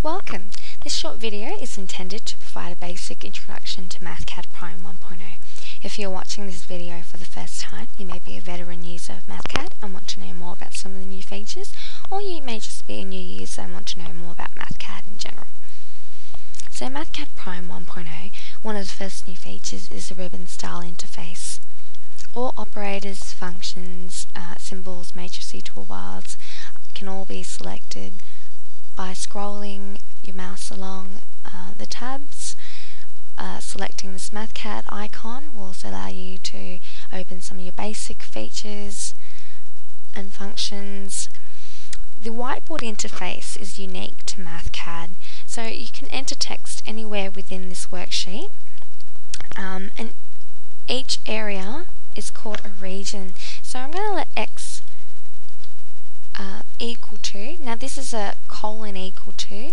Welcome! This short video is intended to provide a basic introduction to MathCAD Prime 1.0. If you're watching this video for the first time, you may be a veteran user of MathCAD and want to know more about some of the new features, or you may just be a new user and want to know more about MathCAD in general. So MathCAD Prime 1.0, one of the first new features is the ribbon style interface. All operators, functions, uh, symbols, matrices, toolbars can all be selected by scrolling your mouse along uh, the tabs. Uh, selecting this MathCAD icon will also allow you to open some of your basic features and functions. The whiteboard interface is unique to MathCAD, so you can enter text anywhere within this worksheet. Um, and each area is called a region. So I'm going to let X uh, equal to, now this is a colon equal to,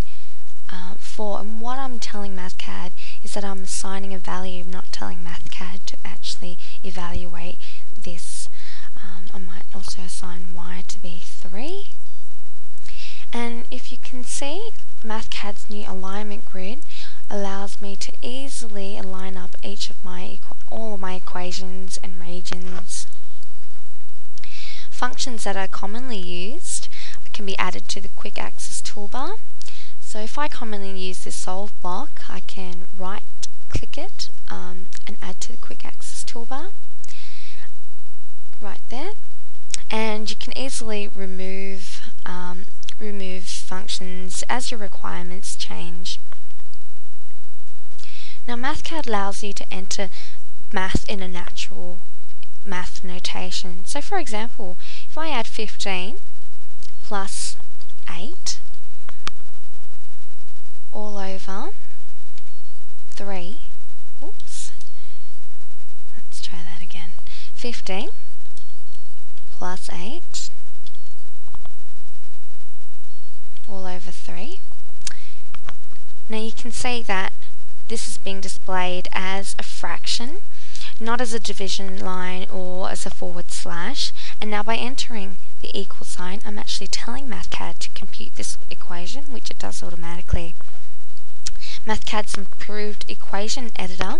uh, 4, and what I'm telling MathCAD is that I'm assigning a value, I'm not telling MathCAD to actually evaluate this. Um, I might also assign Y to be 3. And if you can see, MathCAD's new alignment grid allows me to easily align up each of my all of my equations and regions. Functions that are commonly used can be added to the quick access toolbar. So if I commonly use this solve block, I can right click it um, and add to the quick access toolbar. Right there. And you can easily remove um, remove functions as your requirements change. Now MathCAD allows you to enter math in a natural math notation. So for example, if I add 15 plus 8 all over 3, oops, let's try that again, 15 plus 8 all over 3. Now you can see that this is being displayed as a fraction, not as a division line or as a forward slash. And now by entering the equal sign, I'm actually telling MathCAD to compute this equation, which it does automatically. MathCAD's improved equation editor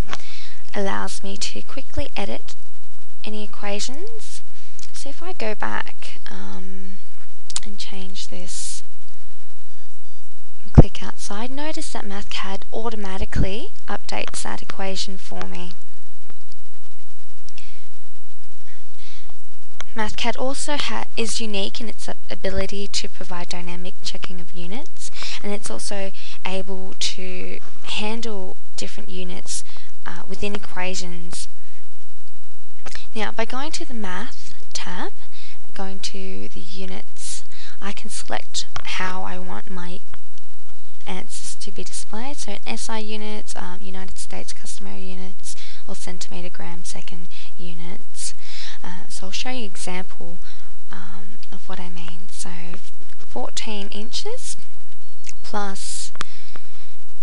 allows me to quickly edit any equations. So if I go back um, and change this click outside, notice that MathCAD automatically updates that equation for me. MathCAD also is unique in its ability to provide dynamic checking of units and it's also able to handle different units uh, within equations. Now by going to the Math tab, going to the units, I can select how I want my answers to be displayed. So in SI units, um, United States customary units, or centimetre gram second units. Uh, so I'll show you an example um, of what I mean. So 14 inches plus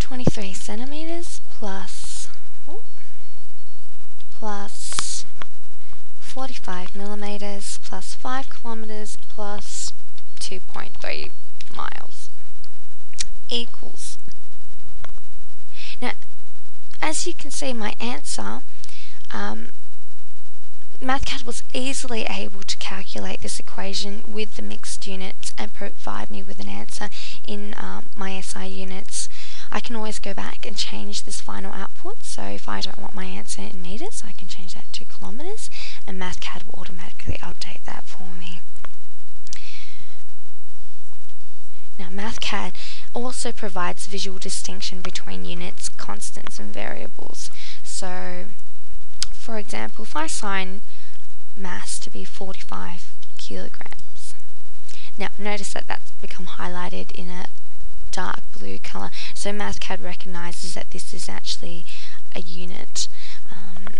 23 centimetres plus ooh, plus 45 millimetres plus 5 kilometres plus 2.3 miles equals. Now, as you can see, my answer, um, MathCAD was easily able to calculate this equation with the mixed units and provide me with an answer in um, my SI units. I can always go back and change this final output, so if I don't want my answer in meters, I can change that to kilometers, and MathCAD will automatically update that for me. Now MathCAD also provides visual distinction between units, constants and variables. So, for example, if I assign mass to be 45 kilograms, now notice that that's become highlighted in a dark blue colour, so MathCAD recognises that this is actually a unit. Um,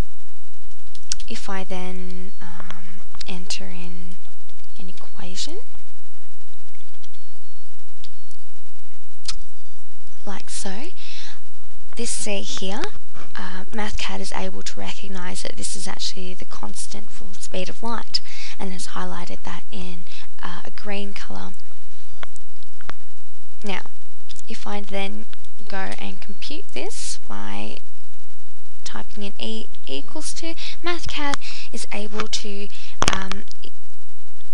if I then um, enter in an equation, like so. This C here, MathCAD is able to recognize that this is actually the constant for speed of light and has highlighted that in uh, a green color. Now, if I then go and compute this by typing in E equals to, MathCAD is able to um,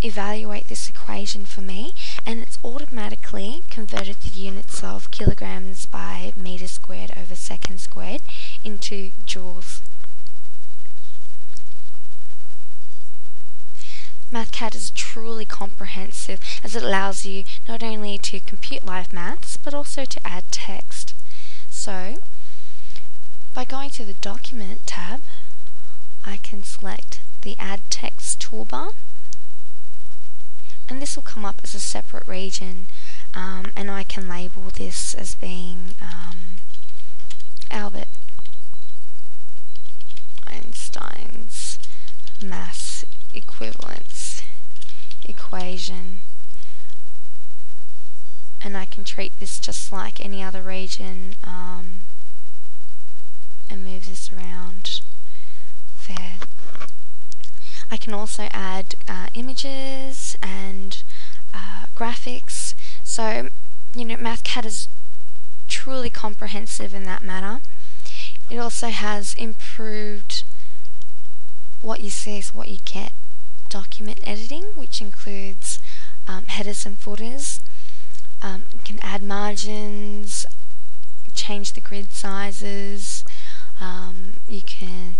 evaluate this equation for me and it's automatically converted the units of kilograms by meter squared over second squared into joules. MathCAD is truly comprehensive as it allows you not only to compute live maths but also to add text. So, by going to the Document tab, I can select the Add Text toolbar and this will come up as a separate region um, and I can label this as being um, Albert Einstein's mass equivalence equation and I can treat this just like any other region um, and move this around there. I can also add uh, images and uh, graphics. So, you know, MathCAD is truly comprehensive in that matter. It also has improved what you see is what you get document editing, which includes um, headers and footers. Um, you can add margins, change the grid sizes, um, you can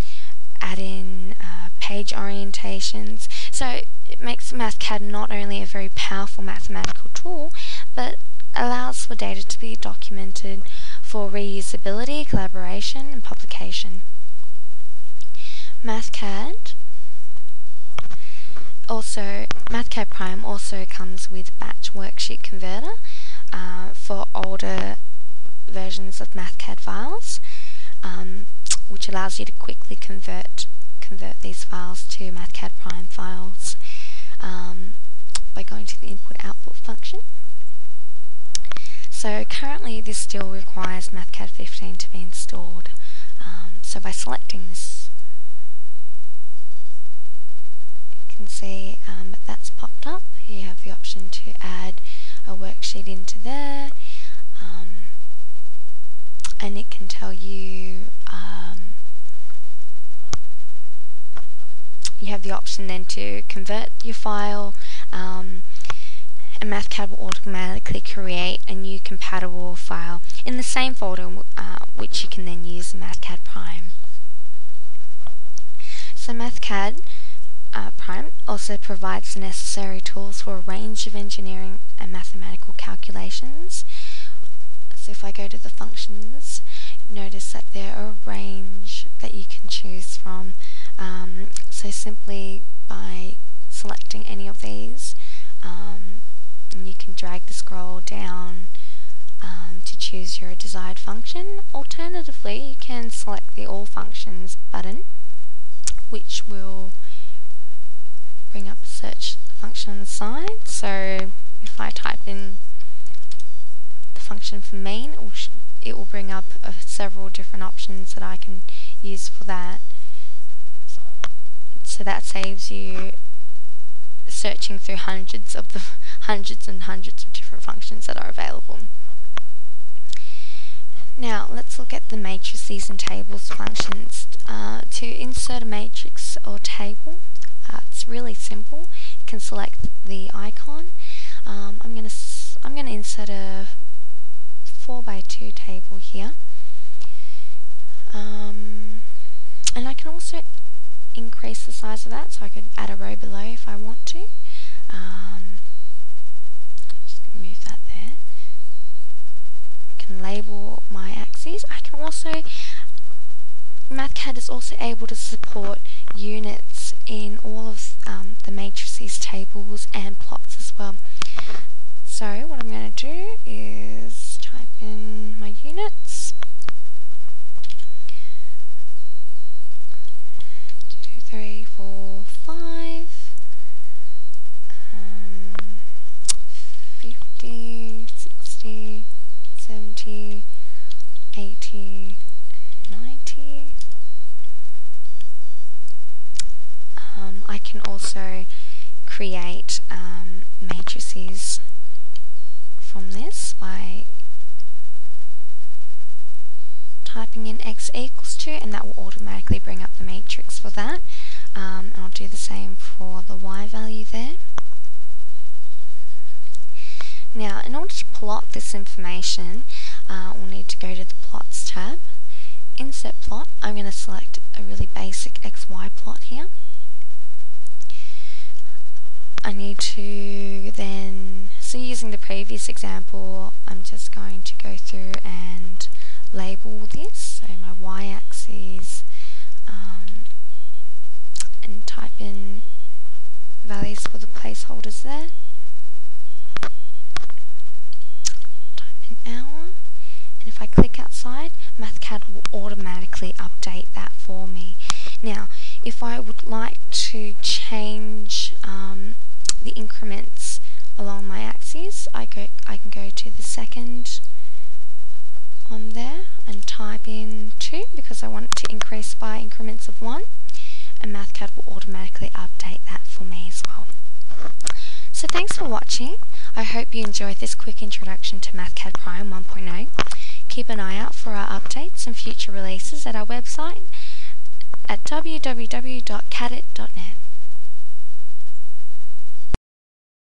add in uh, page orientations. So it makes MathCAD not only a very powerful mathematical tool, but allows for data to be documented for reusability, collaboration, and publication. MathCAD also, MathCAD Prime also comes with Batch Worksheet Converter uh, for older versions of MathCAD files. Um, which allows you to quickly convert convert these files to MathCAD Prime files um, by going to the input-output function. So currently this still requires MathCAD 15 to be installed. Um, so by selecting this, you can see um, that that's popped up. You have the option to add a worksheet into there. Um, and it can tell you um, you have the option then to convert your file um, and MathCAD will automatically create a new compatible file in the same folder uh, which you can then use MathCAD Prime. So MathCAD uh, Prime also provides the necessary tools for a range of engineering and mathematical calculations so if I go to the functions, notice that there are a range that you can choose from. Um, so simply by selecting any of these, um, you can drag the scroll down um, to choose your desired function. Alternatively, you can select the All Functions button, which will bring up a search function on the side. So if I type in the function for main, it will, it will bring up uh, several different options that I can use for that. So that saves you searching through hundreds of the hundreds and hundreds of different functions that are available. Now let's look at the matrices and tables functions. Uh, to insert a matrix or table, uh, it's really simple. You can select the icon. Um, I'm going to I'm to insert a 4 by 2 table here. Um, and I can also increase the size of that so I could add a row below if I want to. Um, just move that there. I can label my axes. I can also, MathCAD is also able to support units in all of um, the matrices, tables and plots as well. So what I'm going to do is type in my units. Two, three, four, five. Um, 50, 60, 70, 80, 90. Um, I can also create um, matrices from this by typing in x equals to and that will automatically bring up the matrix for that. Um, and I'll do the same for the y value there. Now, in order to plot this information, uh, we'll need to go to the Plots tab. Insert Plot, I'm going to select a really basic XY plot here. I need to then, so using the previous example, I'm just going to go through and label this, so my y-axis, um, type in values for the placeholders there. Type in hour. And if I click outside, MathCAD will automatically update that for me. Now, if I would like to change um, the increments along my axes, I go I can go to the second on there and type in 2 because I want it to increase by increments of 1 and MathCAD will automatically update that for me as well. So thanks for watching. I hope you enjoyed this quick introduction to MathCAD Prime 1.0 keep an eye out for our updates and future releases at our website at www.caddit.net.